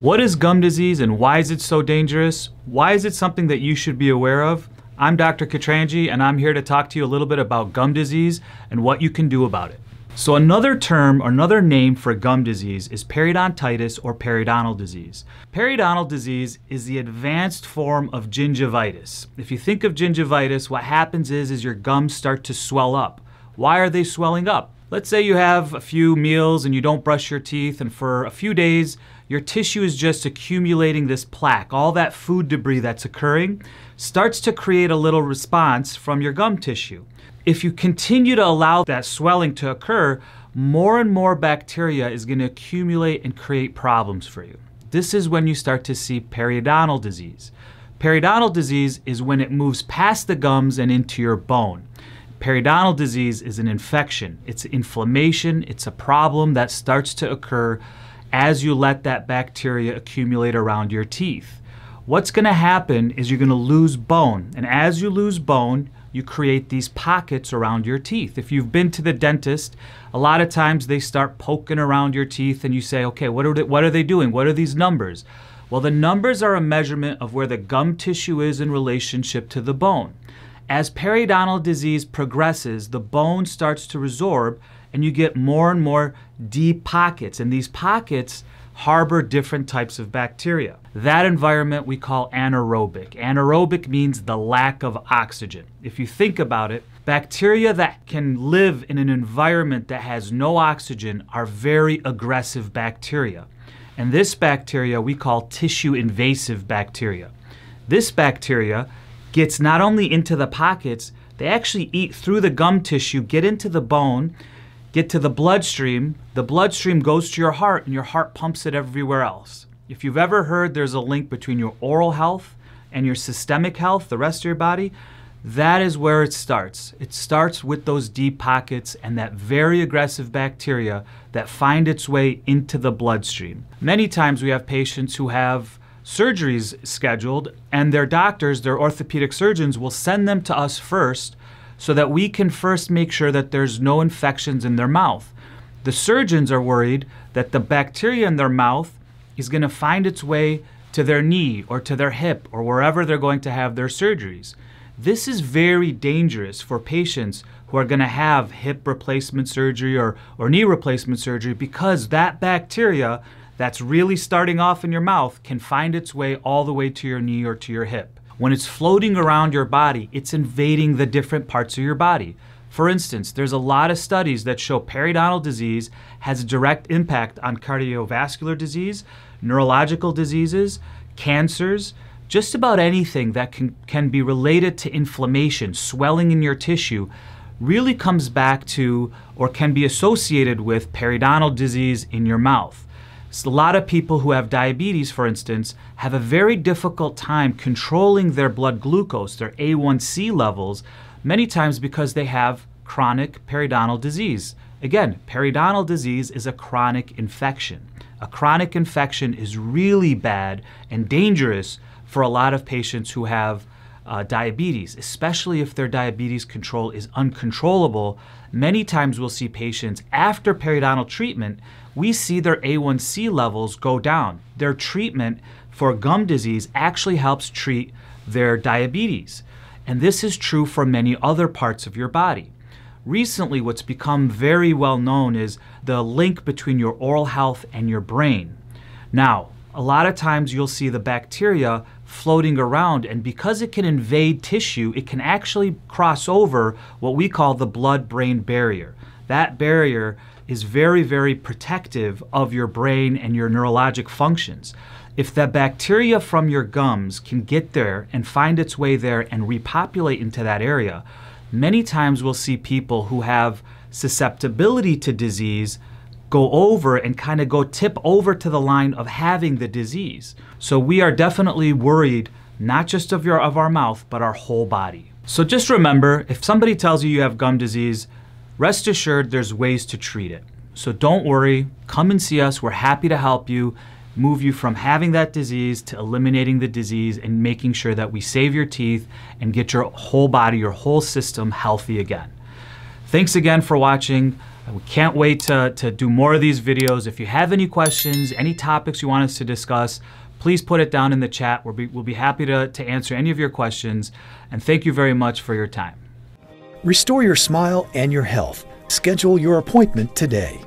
What is gum disease and why is it so dangerous? Why is it something that you should be aware of? I'm Dr. Katranji and I'm here to talk to you a little bit about gum disease and what you can do about it. So another term another name for gum disease is periodontitis or periodontal disease. Periodontal disease is the advanced form of gingivitis. If you think of gingivitis, what happens is, is your gums start to swell up. Why are they swelling up? Let's say you have a few meals and you don't brush your teeth and for a few days your tissue is just accumulating this plaque. All that food debris that's occurring starts to create a little response from your gum tissue. If you continue to allow that swelling to occur, more and more bacteria is going to accumulate and create problems for you. This is when you start to see periodontal disease. Periodontal disease is when it moves past the gums and into your bone. Periodontal disease is an infection. It's inflammation. It's a problem that starts to occur as you let that bacteria accumulate around your teeth. What's going to happen is you're going to lose bone. And as you lose bone, you create these pockets around your teeth. If you've been to the dentist, a lot of times they start poking around your teeth and you say, okay, what are they, what are they doing? What are these numbers? Well, the numbers are a measurement of where the gum tissue is in relationship to the bone. As periodontal disease progresses, the bone starts to resorb and you get more and more deep pockets. And these pockets harbor different types of bacteria. That environment we call anaerobic. Anaerobic means the lack of oxygen. If you think about it, bacteria that can live in an environment that has no oxygen are very aggressive bacteria. And this bacteria we call tissue invasive bacteria. This bacteria gets not only into the pockets, they actually eat through the gum tissue, get into the bone, get to the bloodstream, the bloodstream goes to your heart and your heart pumps it everywhere else. If you've ever heard there's a link between your oral health and your systemic health, the rest of your body, that is where it starts. It starts with those deep pockets and that very aggressive bacteria that find its way into the bloodstream. Many times we have patients who have surgeries scheduled and their doctors, their orthopedic surgeons will send them to us first so that we can first make sure that there's no infections in their mouth. The surgeons are worried that the bacteria in their mouth is going to find its way to their knee or to their hip or wherever they're going to have their surgeries. This is very dangerous for patients who are going to have hip replacement surgery or, or knee replacement surgery because that bacteria that's really starting off in your mouth can find its way all the way to your knee or to your hip. When it's floating around your body, it's invading the different parts of your body. For instance, there's a lot of studies that show periodontal disease has a direct impact on cardiovascular disease, neurological diseases, cancers, just about anything that can, can be related to inflammation, swelling in your tissue, really comes back to or can be associated with periodontal disease in your mouth. A lot of people who have diabetes, for instance, have a very difficult time controlling their blood glucose, their A1C levels, many times because they have chronic periodontal disease. Again, periodontal disease is a chronic infection. A chronic infection is really bad and dangerous for a lot of patients who have uh, diabetes, especially if their diabetes control is uncontrollable. Many times we'll see patients after periodontal treatment we see their A1C levels go down. Their treatment for gum disease actually helps treat their diabetes. And this is true for many other parts of your body. Recently, what's become very well known is the link between your oral health and your brain. Now, a lot of times you'll see the bacteria floating around, and because it can invade tissue, it can actually cross over what we call the blood brain barrier. That barrier is very, very protective of your brain and your neurologic functions. If the bacteria from your gums can get there and find its way there and repopulate into that area, many times we'll see people who have susceptibility to disease go over and kind of go tip over to the line of having the disease. So we are definitely worried not just of your of our mouth, but our whole body. So just remember, if somebody tells you you have gum disease, Rest assured, there's ways to treat it. So don't worry, come and see us. We're happy to help you move you from having that disease to eliminating the disease and making sure that we save your teeth and get your whole body, your whole system healthy again. Thanks again for watching. We can't wait to, to do more of these videos. If you have any questions, any topics you want us to discuss, please put it down in the chat. We'll be, we'll be happy to, to answer any of your questions. And thank you very much for your time. Restore your smile and your health. Schedule your appointment today.